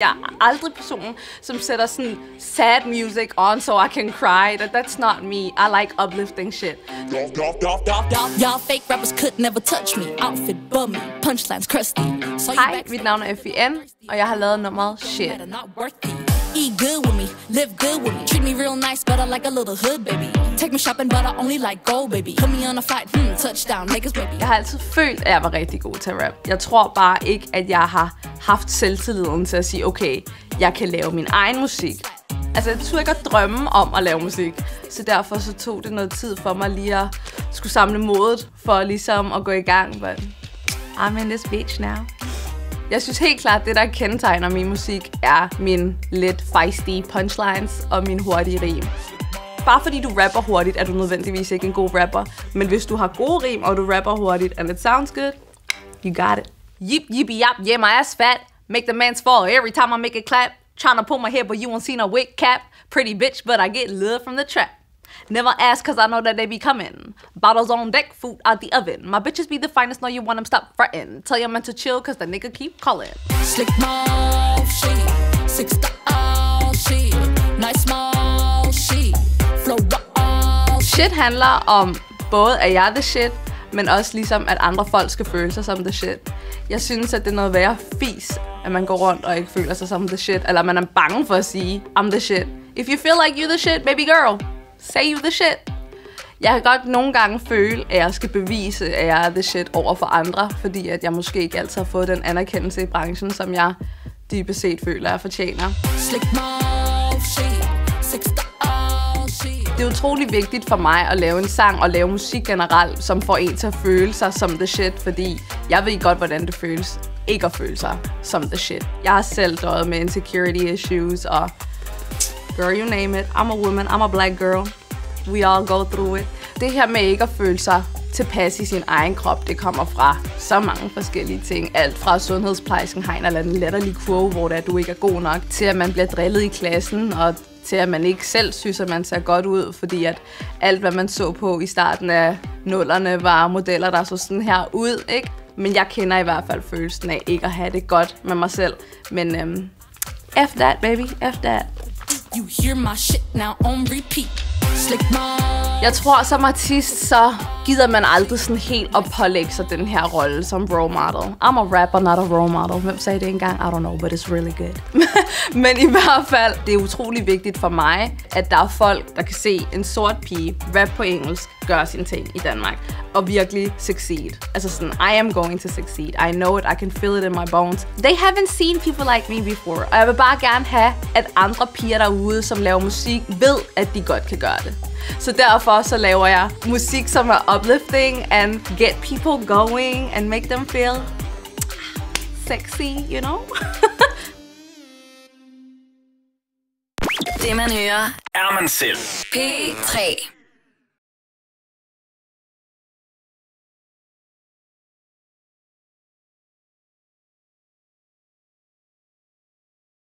Jeg er aldrig personen, som sætter sådan sad music on, so I can cry. That, that's not me. I like uplifting shit. Y'all fake rappers could never touch me. Outfit bummy, punchlines crusty. Hej, back- mit navn er FIN, og jeg har lavet nummeret Shit. Eat good with me, live good with me. Treat me real nice, but I like a little hood, baby. Take me shopping, but I only like gold, baby. Put me on a flight, hmm, touchdown, Lakers, baby. Jeg har altid følt, at jeg var rigtig god til at rap. Jeg tror bare ikke, at jeg har haft selvtilliden til at sige, okay, jeg kan lave min egen musik. Altså, jeg turde ikke at drømme om at lave musik. Så derfor så tog det noget tid for mig lige at skulle samle modet for ligesom at gå i gang. But I'm in this bitch now. Jeg synes helt klart, at det, der kendetegner min musik, er min lidt feisty punchlines og min hurtige rim. Bare fordi du rapper hurtigt, er du nødvendigvis ikke en god rapper. Men hvis du har gode rim, og du rapper hurtigt, and it sounds good, you got it. Yip, yip, yap, yeah, my ass fat. Make the man's fall every time I make a clap. Trying to pull my hair, but you won't see no wig cap. Pretty bitch, but I get love from the trap. Never ask, cause I know that they be coming. Bottles on deck, food out the oven. My bitches be the finest, know you want them, stop fretting. Tell your man to chill, cause the nigga keep calling. Slick mouth, shit. Six style, shit. Nice small, shit. Flow all, shit. Shit handler om både, at jeg the shit, men også ligesom, at andre folk skal føle sig som the shit. Jeg synes, at det er noget værre fis, at man går rundt og ikke føler sig som the shit, eller man er bange for at sige, I'm the shit. If you feel like you're the shit, baby girl, you the shit. Jeg kan godt nogle gange føle, at jeg skal bevise, at jeg er the shit over for andre, fordi at jeg måske ikke altid har fået den anerkendelse i branchen, som jeg dybest set føler, jeg fortjener. Det er utrolig vigtigt for mig at lave en sang og lave musik generelt, som får en til at føle sig som the shit, fordi jeg ved godt, hvordan det føles ikke at føle sig som the shit. Jeg har selv døjet med insecurity issues, og girl, you name it. I'm a woman, I'm a black girl. We all go through it. Det her med ikke at føle sig tilpas i sin egen krop, det kommer fra så mange forskellige ting. Alt fra sundhedsplejersken Hein eller anden latterlig kurve, hvor det er, at du ikke er god nok, til at man bliver drillet i klassen, og til at man ikke selv synes, at man ser godt ud, fordi at alt, hvad man så på i starten af nullerne, var modeller, der så sådan her ud, ikke? Men jeg kender i hvert fald følelsen af ikke at have det godt med mig selv. Men øhm, F that, baby. F that. You hear my shit now on repeat. Slick mouth. Jeg tror, som artist, så gider man aldrig sådan helt at pålægge sig den her rolle som role model. I'm a rapper, not a role model. Hvem sagde det engang? I don't know, but it's really good. Men i hvert fald, det er utrolig vigtigt for mig, at der er folk, der kan se en sort pige rap på engelsk, gøre sine ting i Danmark, og virkelig succeed. Altså sådan, I am going to succeed. I know it, I can feel it in my bones. They haven't seen people like me before. Og jeg vil bare gerne have, at andre piger derude, som laver musik, ved, at de godt kan gøre det. Så derfor så laver jeg musik, som er uplifting and get people going and make them feel sexy, you know? Det man hører er man selv. P3